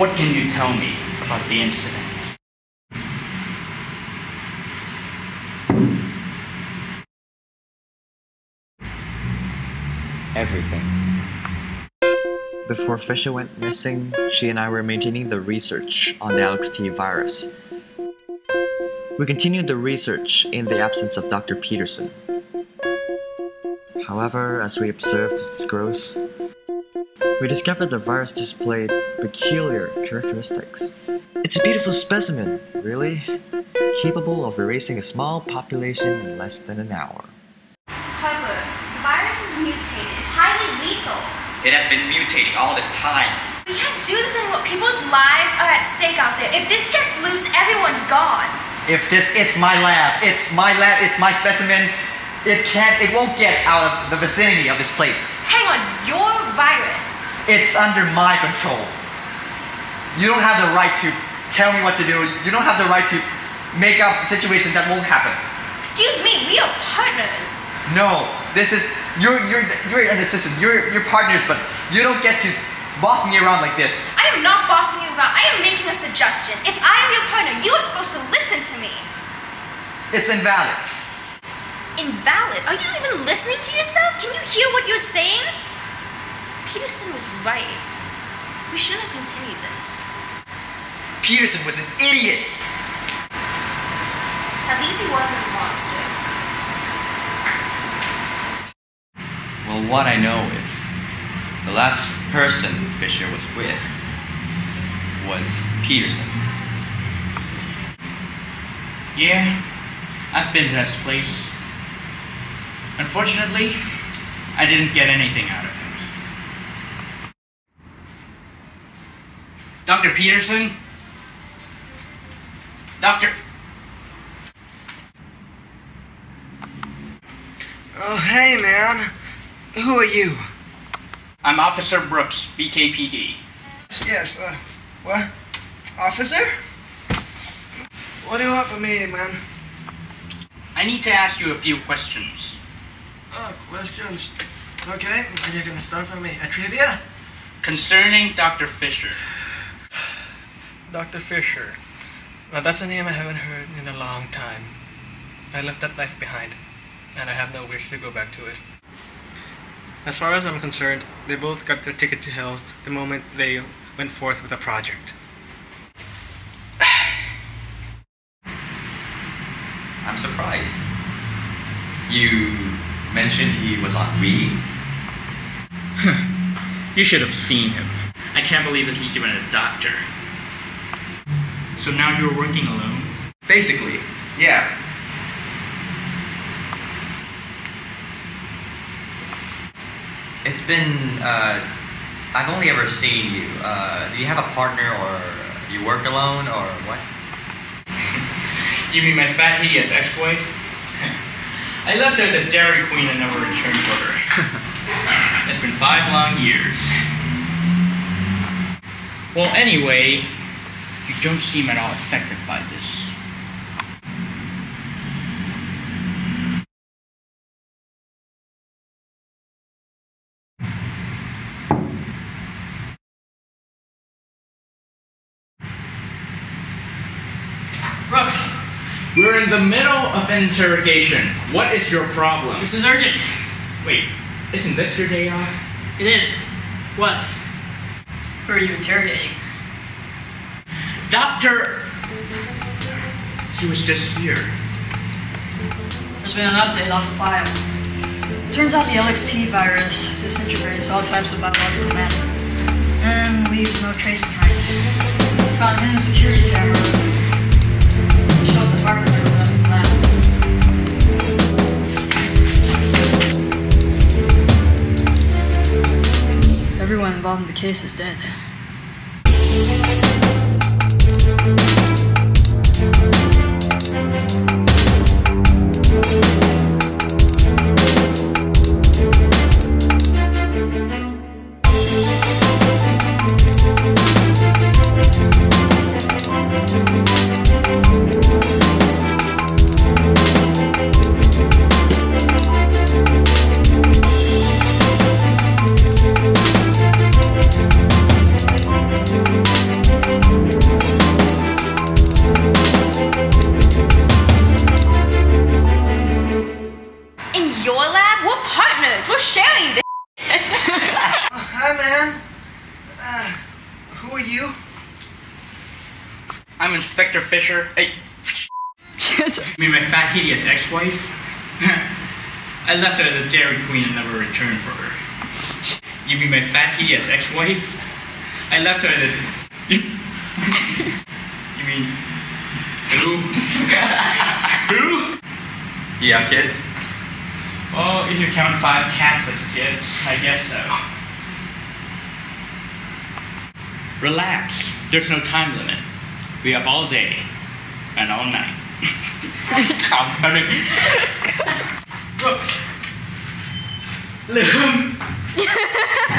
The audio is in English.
What can you tell me about the incident? Everything. Before Fisher went missing, she and I were maintaining the research on the LXT virus. We continued the research in the absence of Dr. Peterson. However, as we observed its growth, we discovered the virus displayed peculiar characteristics. It's a beautiful specimen, really, capable of erasing a small population in less than an hour. Harper, the virus is mutated. It's highly lethal. It has been mutating all this time. We can't do this anymore. People's lives are at stake out there. If this gets loose, everyone's gone. If this, it's my lab. It's my lab. It's my specimen. It can't, it won't get out of the vicinity of this place. Hang on, your virus. It's under my control. You don't have the right to tell me what to do. You don't have the right to make up situations that won't happen. Excuse me, we are partners. No, this is you're you're you're an assistant. You're you're partners, but you don't get to boss me around like this. I am not bossing you around. I am making a suggestion. If I am your partner, you are supposed to listen to me. It's invalid. Invalid? Are you even listening to yourself? Can you hear what you're saying? Peterson was right. We shouldn't have continued this. Peterson was an idiot. At least he wasn't a monster. Well, what I know is the last person Fisher was with was Peterson. Yeah, I've been to this place. Unfortunately, I didn't get anything out of him. Dr. Peterson? Doctor. Oh, hey, man. Who are you? I'm Officer Brooks, BKPD. Yes, uh, what? Officer? What do you want from me, man? I need to ask you a few questions. Oh, questions. Okay, are you gonna start from me? A trivia? Concerning Dr. Fisher. Dr. Fisher. Now, that's a name I haven't heard in a long time. I left that life behind, and I have no wish to go back to it. As far as I'm concerned, they both got their ticket to hell the moment they went forth with a project. I'm surprised. You mentioned he was on weed. You should have seen him. I can't believe that he's even a doctor. So now you're working alone? Basically, yeah. It's been, uh, I've only ever seen you. Uh, do you have a partner or you work alone or what? You mean my fat, hideous ex-wife? I left her at the Dairy Queen and never returned for her. it's been five long years. Well, anyway, you don't seem at all affected by this. Brooks, we're in the middle of an interrogation. What is your problem? This is urgent. Wait, isn't this your day off? It is. What? Who are you interrogating? Doctor! She was just here. There's been an update on the file. Turns out the LXT virus disintegrates all types of biological matter and leaves no trace behind. We found hidden security cameras. They showed the girl left the. Everyone involved in the case is dead. Inspector Fisher. Hey, you mean my fat, hideous ex-wife? I left her at the Dairy Queen and never returned for her. You mean my fat, hideous ex-wife? I left her at the. you mean who? who? You have kids? Well, if you count five cats as kids, I guess so. Relax. There's no time limit. We have all day and all night. Compounding. Brooks. Liam.